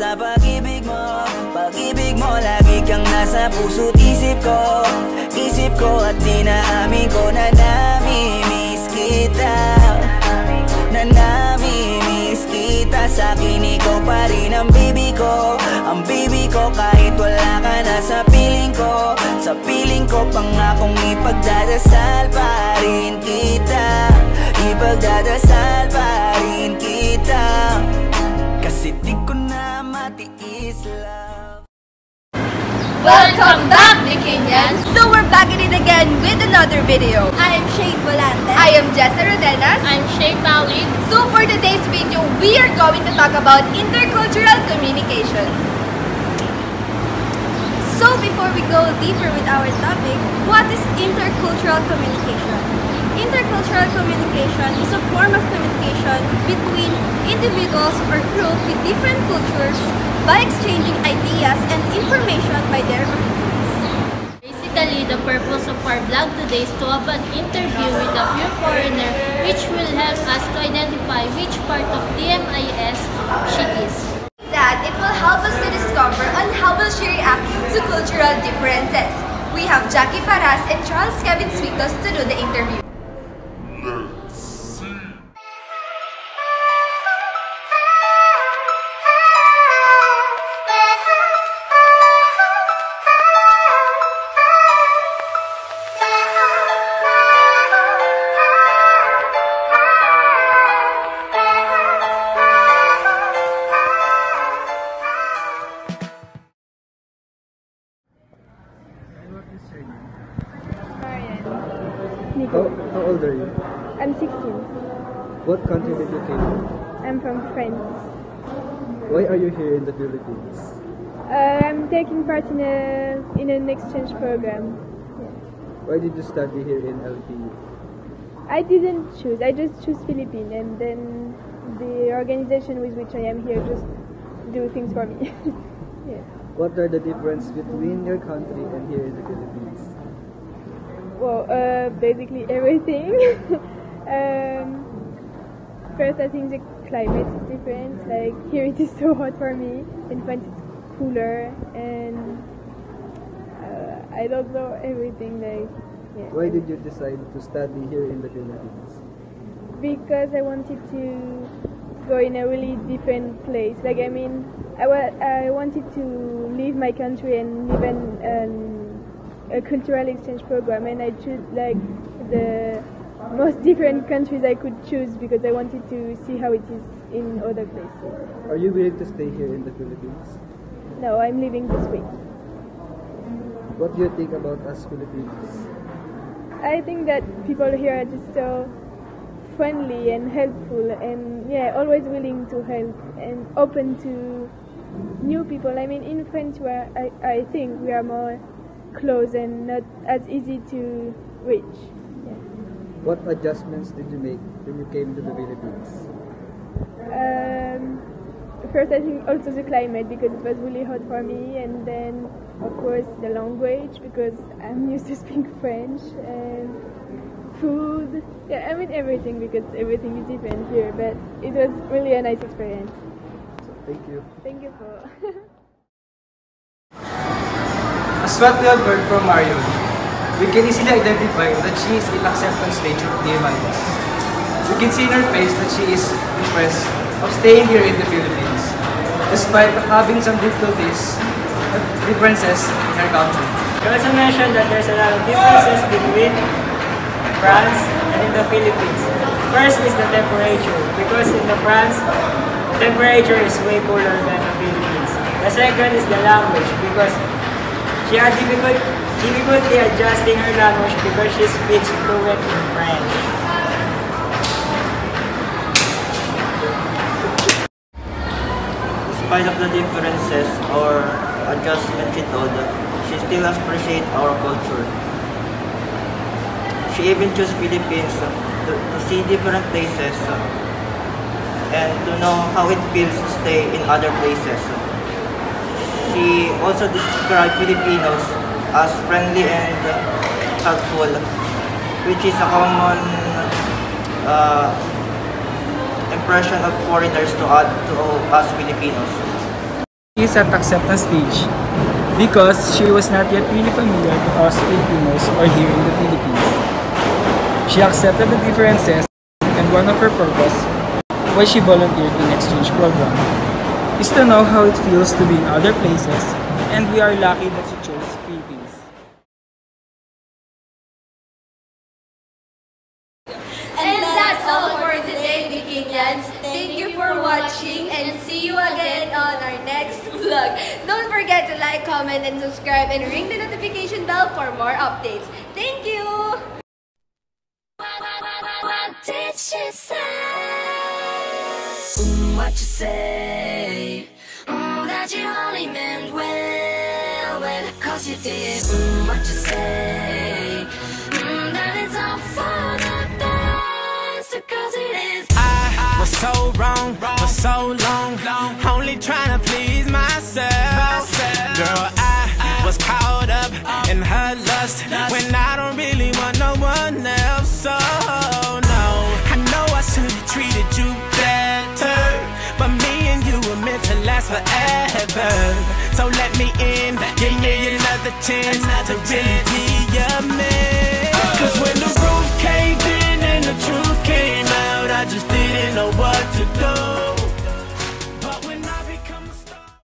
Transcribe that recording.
sa pag-ibig mo. Pag-ibig mo lagi kang nasa puso't isip ko. Isip ko at dinaamin ko na namimiss kita. Na namimiss kita. Sa akin ikaw pa rin ang baby ko. Ang baby ko kahit wala ka na sa piling ko. Sa piling ko pangakong ipagdadasal pa rin kita. Ipagdadasal pa rin kita. Kasi di matiis love Welcome back, Bikinians! So we're back at it again with another video. I am Shane Volante. I am Jessa Rodenas. I'm Shay Paulin. So for today's video, we are going to talk about intercultural communication. So before we go deeper with our topic, what is intercultural communication? Intercultural communication is a form of communication between individuals or groups with different cultures by exchanging ideas and information by their. Basically, the purpose of our vlog today is to have an interview with a few foreigner which will help us to identify which part of DMIS she is. that it will help us to discover on how will she react to cultural differences. We have Jackie Paras and Charles Kevin Sweetos to do the interview. What How, old are you? I'm 16. What country did you came from? I'm from France. Why are you here in the Philippines? Uh, I'm taking part in a in an exchange program. Why did you study here in LPU? I didn't choose. I just chose Philippines, and then the organization with which I am here just do things for me. yeah. What are the differences between your country and here in the Philippines? Well, uh, basically everything. um, first, I think the climate is different. Like here, it is so hot for me. In France, it's cooler, and uh, I don't know everything. Like, yeah. Why did you decide to study here in the Philippines? because I wanted to go in a really different place. Like I mean, I, wa- I wanted to leave my country and live in um, a cultural exchange program, and I chose like the most different countries I could choose because I wanted to see how it is in other places. Are you willing to stay here in the Philippines? No, I'm leaving this week. What do you think about us Filipinos? I think that people here are just so friendly and helpful and yeah, always willing to help and open to new people. I mean, in French, where I, I think we are more close and not as easy to reach. Yeah. What adjustments did you make when you came to the Philippines? Um, first, I think also the climate because it was really hot for me, and then of course the language because I'm used to speak French and food. Yeah, I mean everything because everything is different here. But it was really a nice experience. So, thank you. Thank you for. Have heard from Mario, we can easily identify that she is in acceptance stage of DMIS. We can see in her face that she is impressed of staying here in the Philippines, despite having some difficulties, differences in her country. You also mentioned that there's a lot of differences between France and in the Philippines. First is the temperature, because in the France, temperature is way cooler than the Philippines. The second is the language, because she had difficult, difficulty adjusting her language because she speaks fluent in French. Despite of the differences or adjustments she told, she still appreciates our culture. She even chose Philippines to, to see different places and to know how it feels to stay in other places. She also described Filipinos as friendly and helpful, which is a common uh, impression of foreigners to, us- to us Filipinos. is at acceptance stage because she was not yet really familiar to us Filipinos or here in the Philippines. She accepted the differences and one of her purpose why she volunteered in exchange program is to know how it feels to be in other places and we are lucky that she chose Philippines. And that's all for today, Bikinians. Thank you for watching and see you again on our next vlog. Don't forget to like, comment, and subscribe and ring the notification bell for more updates. Thank you! What did she say? What you say? That you only meant well, well, cause you did. Mm, what you say? Mm, that it's all for the best, cause it is. I was so wrong for so long, only trying to please myself. Girl, I was caught up in her lust when forever. So let me in, give me another chance to really be your man. Cause when the roof caved in and the truth came out, I just didn't know what to do.